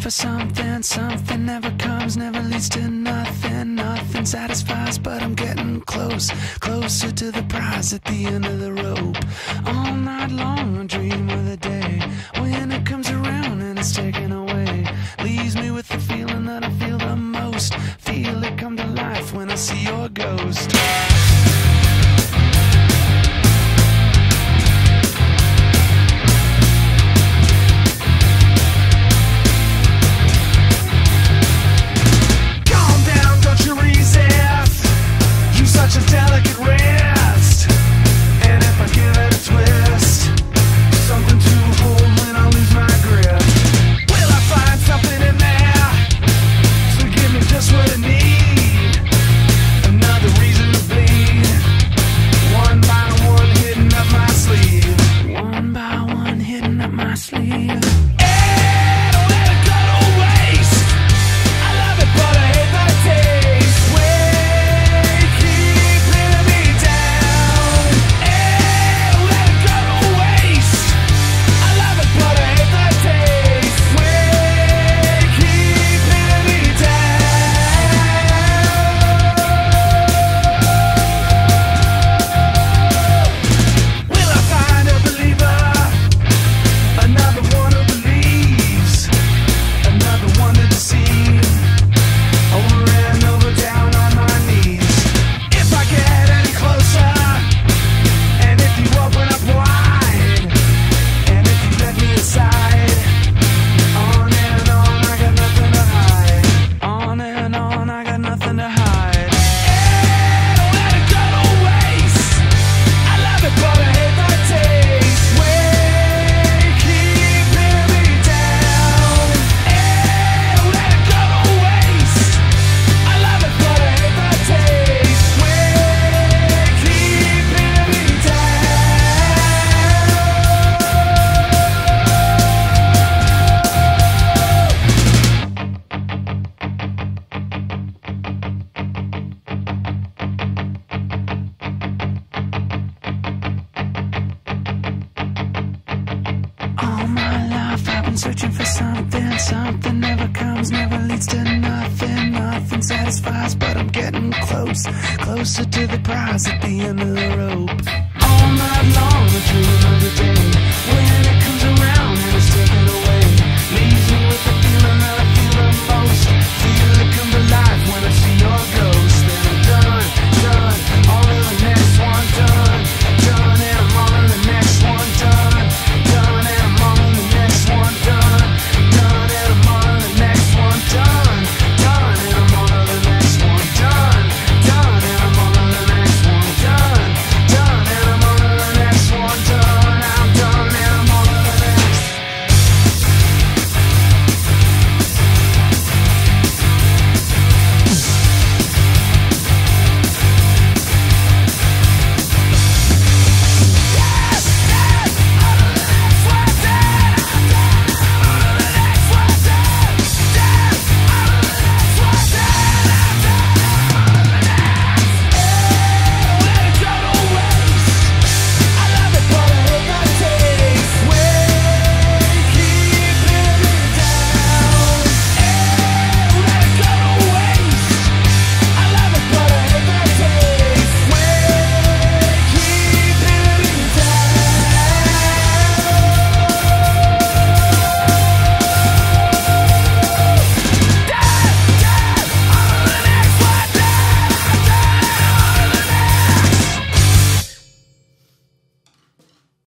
for something, something never comes, never leads to nothing. Nothing satisfies, but I'm getting close, closer to the prize at the end of the rope. All night long, I dream of the day when it comes around and it's taken away. Leaves me with the feeling that I feel the most. Feel it come to life when I see your ghost. Searching for something. Something never comes, never leads to nothing. Nothing satisfies, but I'm getting close. Closer to the prize at the end of the rope. All night long